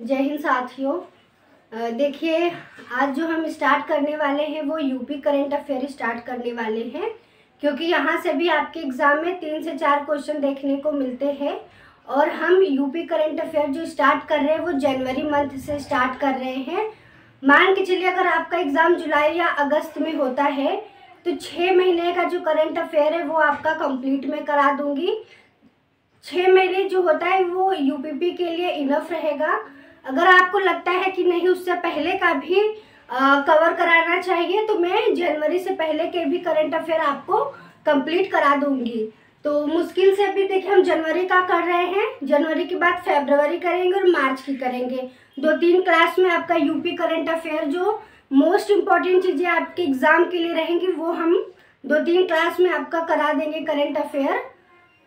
जय हिंद साथियों। देखिए, आज जो हम स्टार्ट करने वाले हैं, वो यूपी करंट अफेयर स्टार्ट करने वाले हैं, क्योंकि यहाँ से भी आपके एग्ज़ाम में तीन से चार क्वेश्चन देखने को मिलते हैं, और हम यूपी करंट अफेयर जो स्टार्ट कर रहे हैं, वो जनवरी मंथ से स्टार्ट कर रहे हैं। मान के चलिए, अगर आपका एग्ज़ाम जुलाई या अगस्त में होता है तो छः महीने का जो करंट अफेयर है, वो आपका कंप्लीट में करा दूँगी। छः महीने जो होता है, वो यूपीपी के लिए इनफ रहेगा अगर आपको लगता है कि नहीं, उससे पहले का भी कवर कराना चाहिए तो मैं जनवरी से पहले के भी करंट अफेयर आपको कंप्लीट करा दूँगी। तो मुश्किल से भी देखिए, हम जनवरी का कर रहे हैं। जनवरी के बाद फेबरवरी करेंगे और मार्च की करेंगे। दो तीन क्लास में आपका यूपी करंट अफेयर जो मोस्ट इंपॉर्टेंट चीज़ें आपके एग्ज़ाम के लिए रहेंगी, वो हम दो तीन क्लास में आपका करा देंगे करंट अफेयर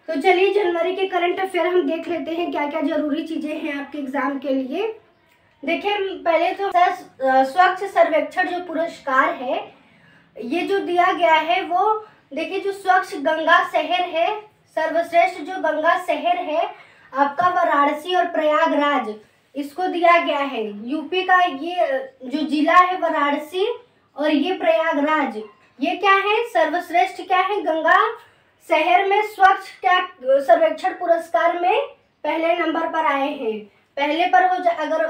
तो चलिए जनवरी के करंट अफेयर हम देख लेते हैं क्या क्या ज़रूरी चीज़ें हैं आपके एग्ज़ाम के लिए। देखिए, पहले तो स्वच्छ सर्वेक्षण जो पुरस्कार है, ये जो दिया गया है वो, देखिए जो स्वच्छ गंगा शहर है, सर्वश्रेष्ठ जो गंगा शहर है, आपका वाराणसी और प्रयागराज, इसको दिया गया है। यूपी का ये जो जिला है वाराणसी और ये प्रयागराज, ये क्या है? सर्वश्रेष्ठ क्या है? गंगा शहर में स्वच्छ क्या सर्वेक्षण पुरस्कार में पहले नंबर पर आए हैं। पहले पर हो जा, अगर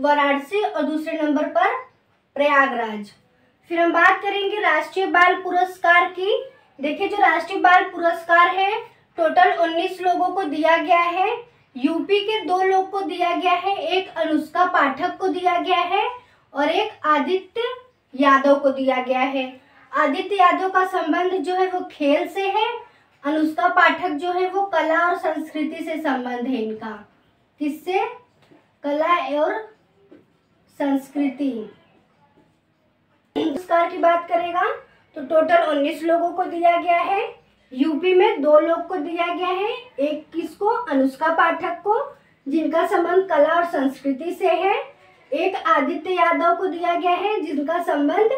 वाराणसी और दूसरे नंबर पर प्रयागराज। फिर हम बात करेंगे राष्ट्रीय बाल पुरस्कार की। देखिए, जो राष्ट्रीय बाल पुरस्कार है, टोटल 19 लोगों को दिया गया है। यूपी के दो लोग को दिया गया है, एक अनुष्का पाठक को दिया गया है और एक आदित्य यादव को दिया गया है। आदित्य यादव का संबंध जो है वो खेल से है, अनुष्का पाठक जो है वो कला और संस्कृति से संबंध है इनका। किससे? कला और संस्कृति। पुरस्कार की बात करेगा तो टोटल 19 लोगों को दिया गया है। यूपी में दो लोग को दिया गया है एक किसको अनुष्का पाठक को, जिनका संबंध कला और संस्कृति से है। एक आदित्य यादव को दिया गया है, जिनका संबंध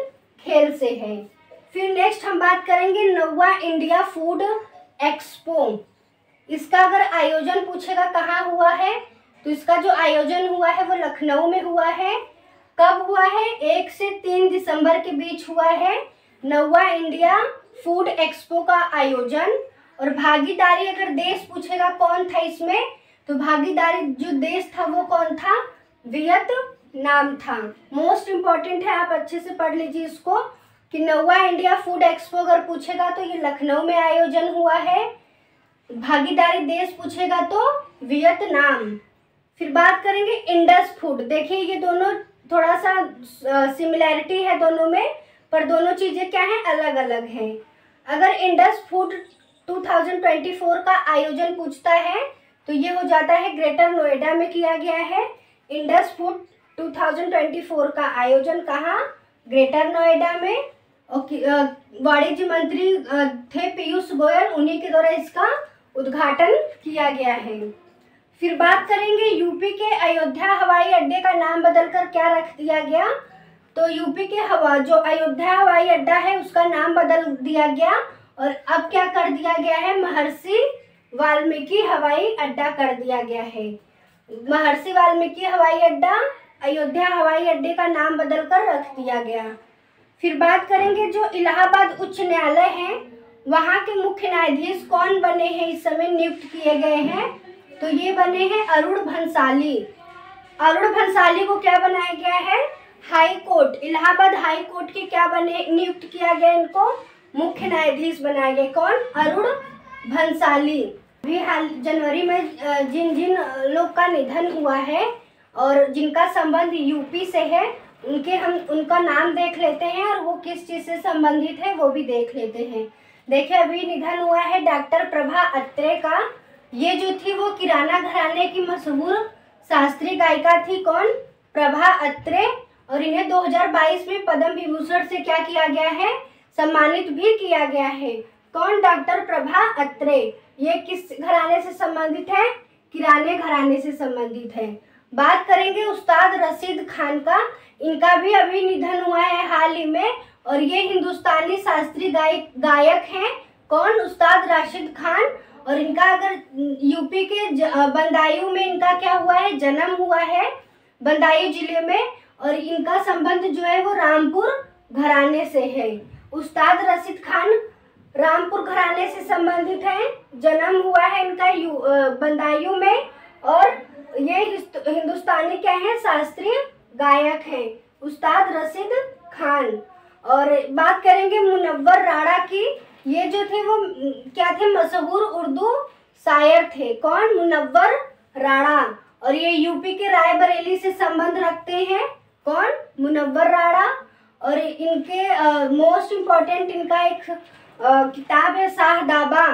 खेल से है। फिर नेक्स्ट हम बात करेंगे नौवा इंडिया फ़ूड एक्सपो। इसका अगर आयोजन पूछेगा कहाँ हुआ है तो इसका जो आयोजन हुआ है वो लखनऊ में हुआ है। कब हुआ है? एक से तीन दिसंबर के बीच हुआ है नौवा इंडिया फ़ूड एक्सपो का आयोजन। और भागीदारी अगर देश पूछेगा कौन था इसमें तो भागीदारी जो देश था वो कौन था? वियतनाम था। मोस्ट इंपॉर्टेंट है, आप अच्छे से पढ़ लीजिए इसको। कि नौवा इंडिया फ़ूड एक्सपो अगर पूछेगा तो ये लखनऊ में आयोजन हुआ है। भागीदारी देश पूछेगा तो वियतनाम। फिर बात करेंगे इंडस फ़ूड। देखिए, ये दोनों थोड़ा सा सिमिलैरिटी है दोनों में, पर दोनों चीज़ें क्या हैं? अलग अलग हैं। अगर इंडस फ़ूड 2024 का आयोजन पूछता है तो ये हो जाता है ग्रेटर नोएडा में किया गया है। इंडस फ़ूड 2024 का आयोजन कहाँ? ग्रेटर नोएडा में। वाणिज्य मंत्री थे पीयूष गोयल, उन्हीं के द्वारा इसका उद्घाटन किया गया है। फिर बात करेंगे यूपी के अयोध्या हवाई अड्डे का नाम बदलकर क्या रख दिया गया? तो यूपी के हवा, जो अयोध्या हवाई अड्डा है, उसका नाम बदल दिया गया और अब क्या कर दिया गया है? महर्षि वाल्मीकि हवाई अड्डा कर दिया गया है। महर्षि वाल्मीकि हवाई अड्डा, अयोध्या हवाई अड्डे का नाम बदलकर रख दिया गया। फिर बात करेंगे जो इलाहाबाद उच्च न्यायालय है, वहाँ के मुख्य न्यायाधीश कौन बने हैं इस समय नियुक्त किए गए हैं? तो ये बने हैं अरुण भंसाली। अरुण भंसाली को क्या बनाया गया है? High court, Allahabad high court के क्या बने, नियुक्त किया गया इनको? मुख्य न्यायाधीश बनाया गया कौन? अरुण भंसाली। अभी हाल जनवरी में जिन जिन लोग का निधन हुआ है और जिनका संबंध यूपी से है उनके हम, उनका नाम देख लेते हैं और वो किस चीज़ से संबंधित है वो भी देख लेते हैं। देखिए, अभी निधन हुआ है डॉक्टर प्रभा अत्रे का। ये जो थी वो किराना घराने की मशहूर शास्त्रीय गायिका थी कौन? प्रभा अत्रे। और इन्हें 2022 में पद्म विभूषण से क्या किया गया है? सम्मानित भी किया गया है। कौन डॉक्टर प्रभा अत्रे? ये किस घराने से संबंधित है? किराने घराने से संबंधित है। बात करेंगे उस्ताद रशीद खान का। इनका भी अभी निधन हुआ है हाल ही में और ये हिंदुस्तानी शास्त्रीय गायक गायक हैं। कौन? उस्ताद राशिद खान। और इनका अगर यूपी के बदायूं में इनका क्या हुआ है? जन्म हुआ है बंदायूं ज़िले में और इनका संबंध जो है वो रामपुर घराने से है। उस्ताद रशीद खान रामपुर घराने से संबंधित हैं। जन्म हुआ है इनका बंदायूं में और ये हिंदुस्तानी क्या है? शास्त्रीय गायक हैं। उस्ताद रशीद खान। और बात करेंगे मुनव्वर राणा की। ये जो थे वो, क्या थे? मशहूर उर्दू शायर थे। कौन? मुनव्वर राणा। और ये यूपी के रायबरेली से संबंध रखते हैं। कौन? मुनव्वर राणा। और इनके मोस्ट इम्पोर्टेंट इनका एक किताब है शाहदाबा।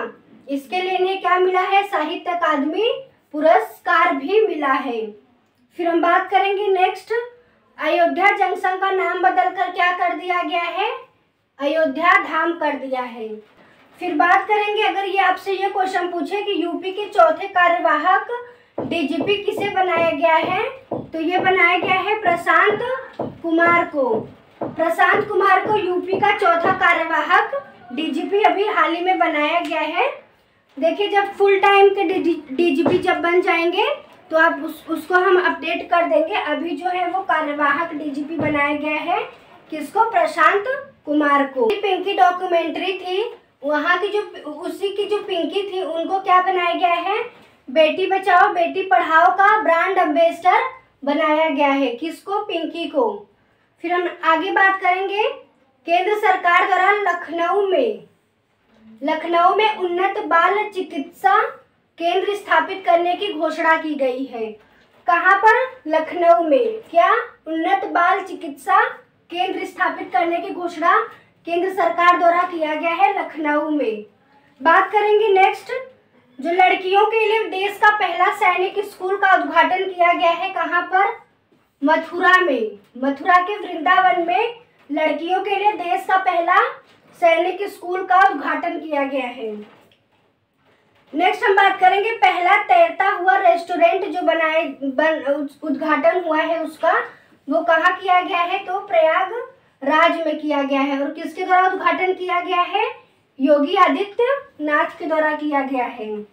इसके लिए इन्हें क्या मिला है? साहित्य अकादमी पुरस्कार भी मिला है। फिर हम बात करेंगे नेक्स्ट अयोध्या जंक्शन का नाम बदलकर क्या कर दिया गया है? अयोध्या धाम कर दिया है। फिर बात करेंगे, अगर ये आपसे ये क्वेश्चन पूछे कि यूपी के चौथे कार्यवाहक डीजीपी किसे बनाया गया है तो ये बनाया गया है प्रशांत कुमार को। प्रशांत कुमार को यूपी का चौथा कार्यवाहक डीजीपी अभी हाल ही में बनाया गया है। देखिए, जब फुल टाइम के डीजीपी जब बन जाएँगे तो आप उस, उसको हम अपडेट कर देंगे। अभी जो है वो कार्यवाहक डीजीपी बनाया गया है, किसको? प्रशांत कुमार को। पिंकी डॉक्यूमेंट्री थी। वहाँ की जो, उसी की जो पिंकी थी, उनको क्या बनाया गया है? बेटी बचाओ, बेटी पढ़ाओ का ब्रांड एम्बेसडर बनाया गया है। किसको? पिंकी को। फिर हम आगे बात करेंगे। केंद्र सरकार द्वारा लखनऊ में लखनऊ में उन्नत बाल चिकित्सा केंद्र स्थापित करने की घोषणा की गई है। कहाँ पर? लखनऊ में। क्या उन्नत बाल चिकित्सा केंद्र स्थापित करने की घोषणा केंद्र सरकार द्वारा किया गया है लखनऊ में? बात करेंगे नेक्स्ट जो लड़कियों के लिए देश का पहला सैनिक स्कूल का उद्घाटन किया गया है कहाँ पर? मथुरा में। मथुरा के वृंदावन में लड़कियों के लिए देश का पहला सैनिक स्कूल का उद्घाटन किया गया है। नेक्स्ट हम बात करेंगे, पहला तैरता हुआ रेस्टोरेंट जो बनाए, बन, उद्घाटन हुआ है उसका, वो कहाँ किया गया है? तो प्रयाग राज में किया गया है और किसके द्वारा उद्घाटन किया गया है? योगी आदित्यनाथ के द्वारा किया गया है।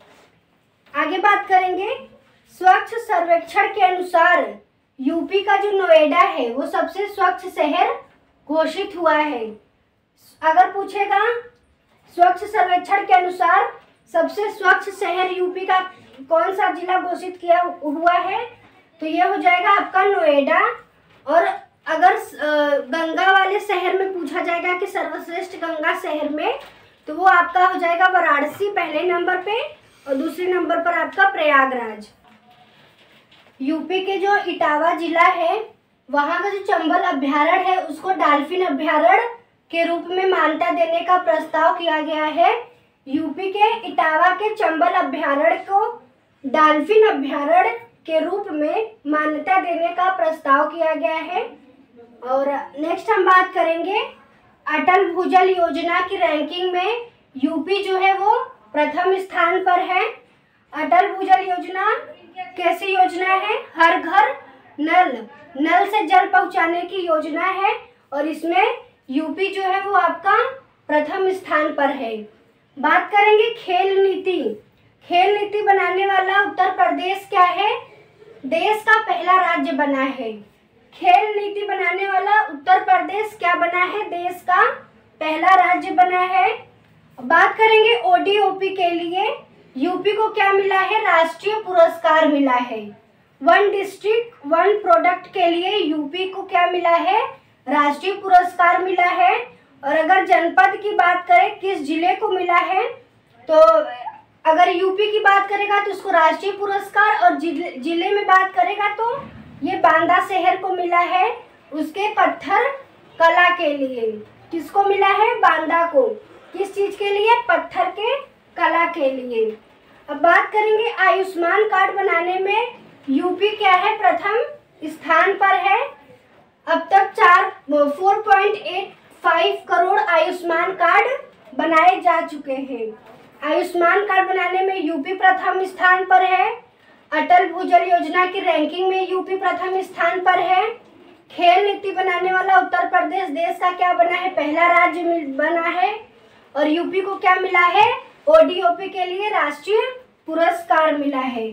आगे बात करेंगे, स्वच्छ सर्वेक्षण के अनुसार यूपी का जो नोएडा है, वो सबसे स्वच्छ शहर घोषित हुआ है। अगर पूछेगा, स्वच्छ सर्वेक्षण के अनुसार सबसे स्वच्छ शहर यूपी का कौन सा जिला घोषित किया हुआ है? तो ये हो जाएगा आपका नोएडा। और अगर गंगा वाले शहर में पूछा जाएगा कि सर्वश्रेष्ठ गंगा शहर में तो वो आपका हो जाएगा वाराणसी पहले नंबर पे और दूसरे नंबर पर आपका प्रयागराज। यूपी के जो इटावा जिला है, वहाँ का जो चंबल अभ्यारण है, उसको डाल्फिन अभ्यारण के रूप में मान्यता देने का प्रस्ताव किया गया है। यूपी के इटावा के चंबल अभ्यारण्य को डाल्फिन अभ्यारण्य के रूप में मान्यता देने का प्रस्ताव किया गया है। और नेक्स्ट हम बात करेंगे अटल भूजल योजना की रैंकिंग में यूपी जो है वो प्रथम स्थान पर है। अटल भूजल योजना कैसी योजना है? हर घर नल नल से जल पहुँचाने की योजना है और इसमें यूपी जो है वो आपका प्रथम स्थान पर है। बात करेंगे खेल नीति। खेल नीति बनाने वाला उत्तर प्रदेश क्या है? देश का पहला राज्य बना है। खेल नीति बनाने वाला उत्तर प्रदेश क्या बना है? देश का पहला राज्य बना है। बात करेंगे ओडीओपी के लिए। यूपी को क्या मिला है? राष्ट्रीय पुरस्कार मिला है। वन डिस्ट्रिक्ट वन प्रोडक्ट के लिए यूपी को क्या मिला है? राष्ट्रीय पुरस्कार मिला है। और अगर जनपद की बात करें, किस ज़िले को मिला है तो अगर यूपी की बात करेगा तो उसको राष्ट्रीय पुरस्कार और ज़िले में बात करेगा तो ये बांदा शहर को मिला है। उसके पत्थर कला के लिए किसको मिला है? बांदा को। किस चीज़ के लिए? पत्थर के कला के लिए। अब बात करेंगे आयुष्मान कार्ड बनाने में। यूपी क्या है? प्रथम स्थान पर है। अब तक चार four point eight five crore Ayushman card बनाए जा चुके हैं। आयुष्मान कार्ड बनाने में यूपी प्रथम स्थान पर है। अटल भूजल योजना की रैंकिंग में यूपी प्रथम स्थान पर है। खेल नीति बनाने वाला उत्तर प्रदेश देश का क्या बना है? पहला राज्य बना है। और यूपी को क्या मिला है? ओडीओपी के लिए राष्ट्रीय पुरस्कार मिला है।